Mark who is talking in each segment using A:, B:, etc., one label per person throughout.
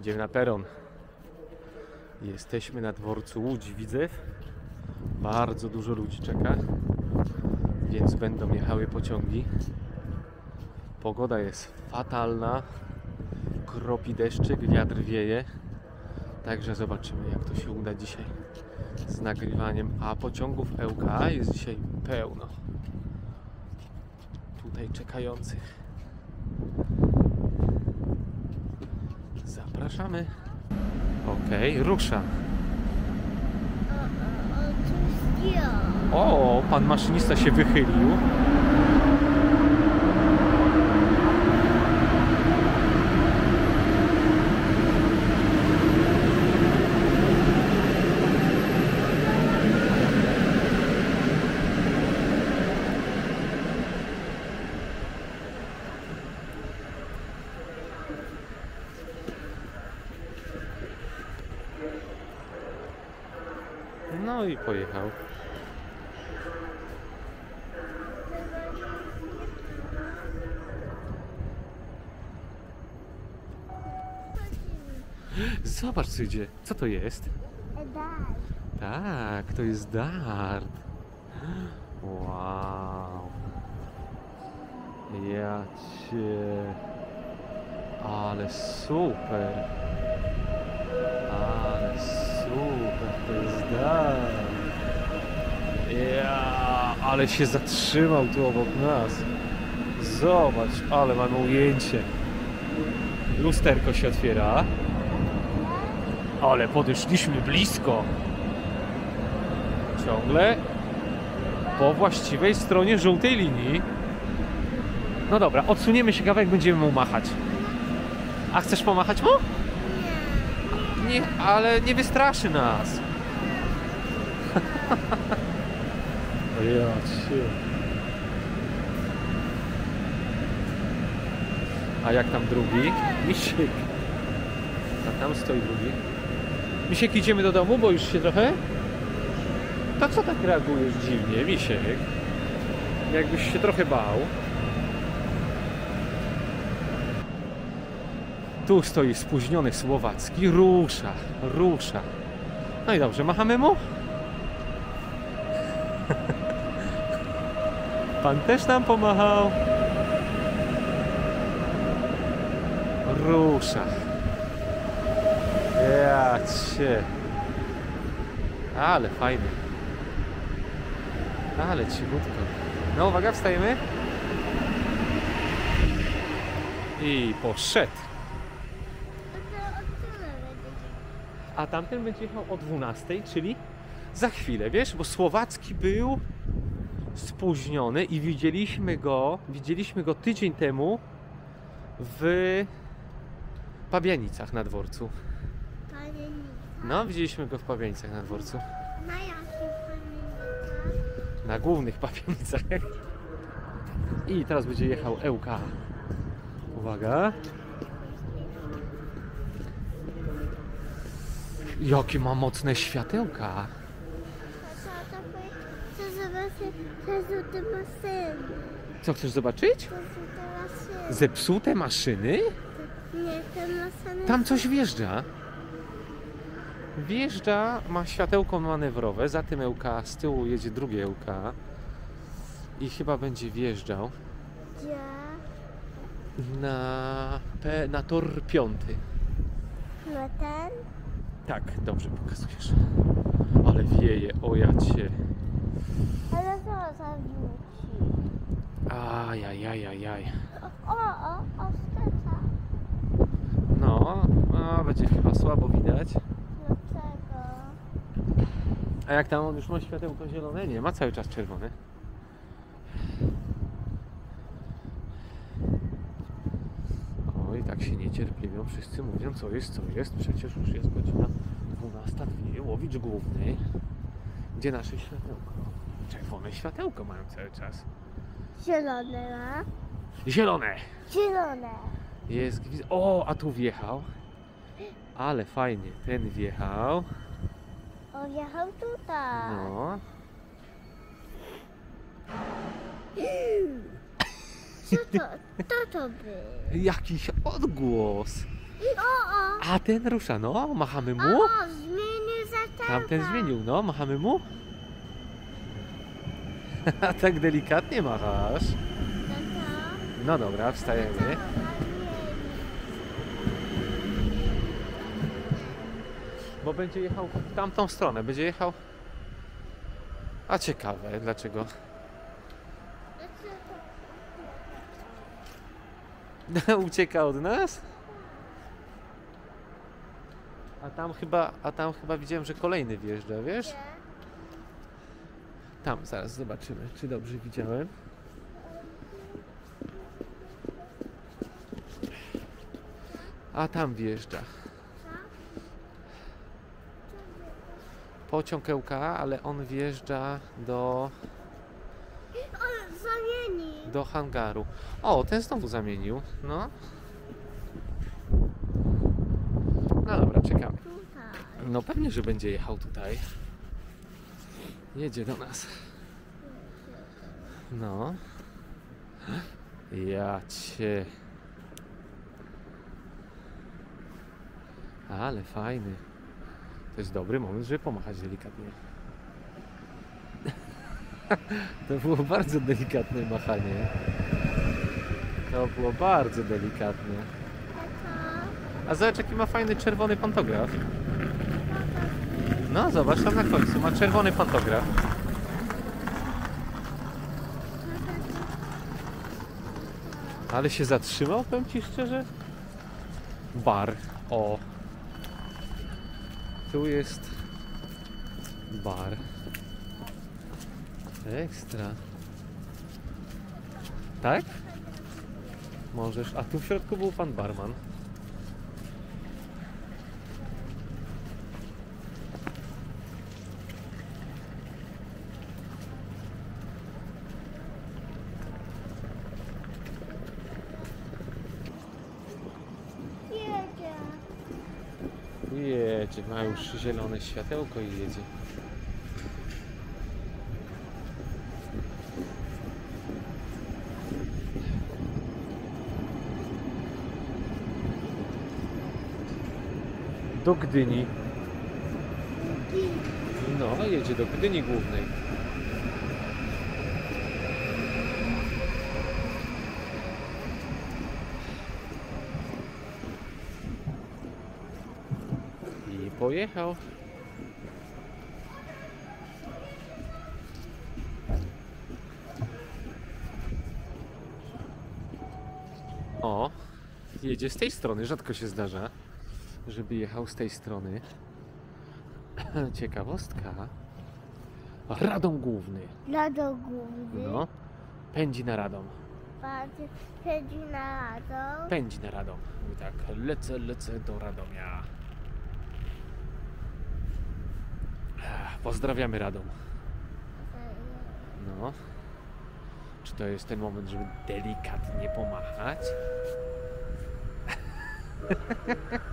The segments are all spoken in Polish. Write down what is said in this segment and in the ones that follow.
A: Idziemy na peron. Jesteśmy na dworcu Łódź Widzew. Bardzo dużo ludzi czeka, więc będą jechały pociągi. Pogoda jest fatalna. Kropi deszczyk, wiatr wieje. Także zobaczymy, jak to się uda dzisiaj z nagrywaniem. A pociągów ŁK jest dzisiaj pełno. Tutaj czekających. Zapraszamy. Okej, rusza. O, pan maszynista się wychylił. No i pojechał. Zobacz co idzie. Co to jest? Tak, to jest dart. Wow. Ja cię. Ale super. Ale super, to jest. Ja, ale się zatrzymał tu obok nas. Zobacz, ale mamy ujęcie. Lusterko się otwiera. Ale podeszliśmy blisko. Ciągle po właściwej stronie żółtej linii. No dobra, odsuniemy się kawałek, będziemy mu machać. A chcesz pomachać mu? Nie, ale nie wystraszy nas. ja cię. A jak tam drugi? Misiek. A tam stoi drugi. Misiek, idziemy do domu, bo już się trochę... To co tak reagujesz dziwnie, Misiek? Jakbyś się trochę bał. Tu stoi spóźniony Słowacki. Rusza, rusza. No i dobrze, machamy mu? Pan też nam pomachał. Rusza. Ja cię. Ale fajny. Ale cichutko. No uwaga, wstajemy. I poszedł. A tamten będzie jechał o 12, czyli za chwilę, wiesz, bo Słowacki był spóźniony i widzieliśmy go, widzieliśmy go tydzień temu w Pabianicach na dworcu. No, widzieliśmy go w Pabianicach na dworcu.
B: Na jakich pamiętnikach?
A: Na głównych Pabianicach. I teraz będzie jechał ŁK. Uwaga. Jakie ma mocne światełka. Co chcesz zobaczyć?
B: Zepsute maszyny. Nie, te maszyny...
A: Tam coś wjeżdża. Wjeżdża, ma światełko manewrowe, za tym ŁK, z tyłu jedzie drugie ŁK. I chyba będzie wjeżdżał
B: Gdzie?
A: na, na tor piąty.
B: No ten?
A: Tak, dobrze pokazujesz. Ale wieje, o ja cię.
B: Ale co zawróci?
A: Ajajajajaj.
B: O, o, o, skacza.
A: No, będzie chyba słabo widać.
B: Dlaczego?
A: A jak tam on już ma światełko zielone? Nie, ma cały czas czerwone. Tak się niecierpliwią. Wszyscy mówią, co jest, co jest. Przecież już jest godzina 12.02. Łowicz główny. Gdzie nasze światełko? Czerwone światełko mają cały czas.
B: Zielone ma?
A: Zielone!
B: Zielone.
A: Jest gwiz... O, a tu wjechał. Ale fajnie, ten wjechał.
B: O, jechał tutaj.
A: No.
B: Co to? Co to był?
A: Jakiś odgłos.
B: O, o.
A: A ten rusza, no, machamy mu.
B: O, zmienił zaczęła.
A: Tamten zmienił, no, machamy mu. A tak delikatnie machasz. No dobra, wstajemy. Bo będzie jechał w tamtą stronę, będzie jechał. A ciekawe, dlaczego? Ucieka od nas? A tam chyba, a tam chyba widziałem, że kolejny wjeżdża, wiesz? Tam, zaraz zobaczymy, czy dobrze widziałem. A tam wjeżdża. Pociąg ŁK, ale on wjeżdża do. Do hangaru. O, ten znowu zamienił. No. No dobra, czekamy. No pewnie, że będzie jechał tutaj. Jedzie do nas. No. Ja cię. Ale fajny. To jest dobry moment, żeby pomachać delikatnie. To było bardzo delikatne machanie. To było bardzo delikatne. A zobacz jaki ma fajny czerwony pantograf. No zobacz tam na końcu, ma czerwony pantograf. Ale się zatrzymał, powiem Ci szczerze. Bar, o. Tu jest bar. Ekstra. Tak? Możesz. A tu w środku był pan barman.
B: Jedzie.
A: Ma już zielone światełko i jedzie. Do Gdyni. No, jedzie do Gdyni Głównej. I pojechał. O, jedzie z tej strony. Rzadko się zdarza, żeby jechał z tej strony. Ciekawostka. Radom główny.
B: Lado główny.
A: No, pędzi na Radom.
B: Siedzi na lado.
A: Pędzi na Radom. Mówi tak, lecę, lecę do Radomia. Pozdrawiamy Radom. No. Czy to jest ten moment, żeby delikatnie pomachać?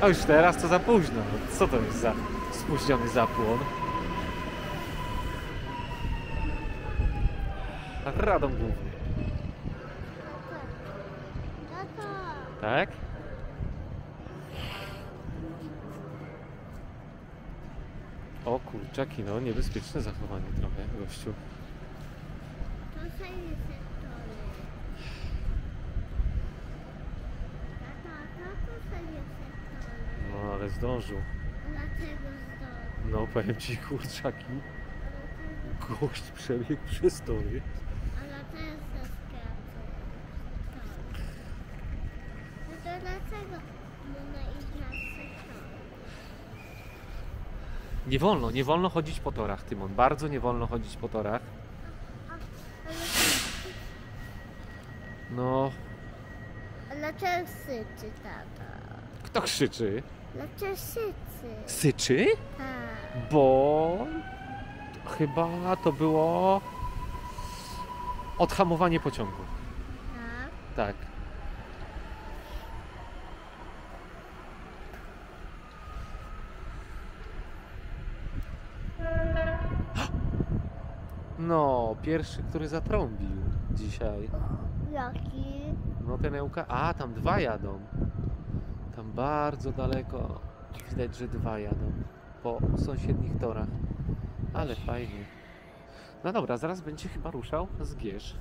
A: A już teraz to za późno. Co to jest za spóźniony zapłon? Radom główny, tak? O kurczaki, no niebezpieczne zachowanie trochę, gościu.
B: To fajny sektory. Tata, to fajny sektory.
A: No ale zdążył.
B: Dlaczego zdążył?
A: No powiem ci kurczaki, gość przebiegł przez tory.
B: Ale to jest zaskakujące. No to dlaczego można iść na sektory?
A: Nie wolno, nie wolno chodzić po torach, Tymon. Bardzo nie wolno chodzić po torach. No,
B: dlaczego syczy, tata?
A: kto krzyczy?
B: Dlaczego syczy?
A: Syczy?
B: Tak.
A: Bo chyba to było odhamowanie pociągu.
B: Tak.
A: Tak. No, pierwszy, który zatrąbił. dzisiaj.
B: Jaki?
A: No ten Euka... A, tam dwa jadą. Tam bardzo daleko. Widać, że dwa jadą. Po sąsiednich torach. Ale fajnie. No dobra, zaraz będzie chyba ruszał z Gierz.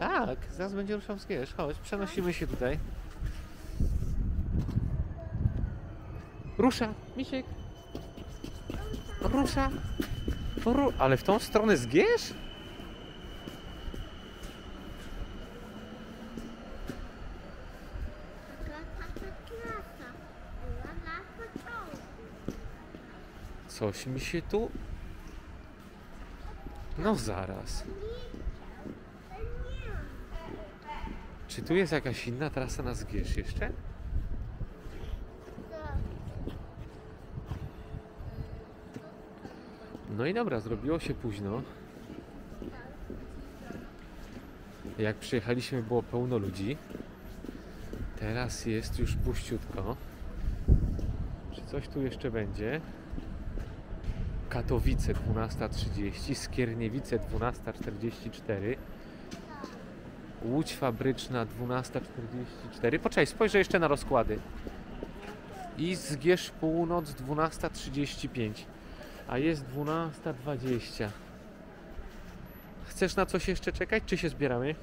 A: Tak, zaraz będzie ruszał z Gierz. Chodź, przenosimy się tutaj. Rusza, Misiek. Rusza. Ru... Ale w tą stronę z Coś mi się tu... No zaraz. Czy tu jest jakaś inna trasa na Zgierz jeszcze? No i dobra, zrobiło się późno. Jak przyjechaliśmy było pełno ludzi. Teraz jest już puściutko. Czy coś tu jeszcze będzie? Katowice 12.30, Skierniewice 12.44, Łódź Fabryczna 12.44. Poczekaj, spojrzę jeszcze na rozkłady. I Zgierz Północ 12.35, a jest 12.20. Chcesz na coś jeszcze czekać, czy się zbieramy?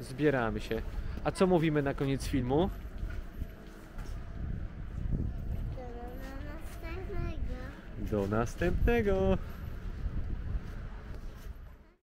A: Zbieramy się. A co mówimy na koniec filmu?
B: Do następnego.
A: Do następnego!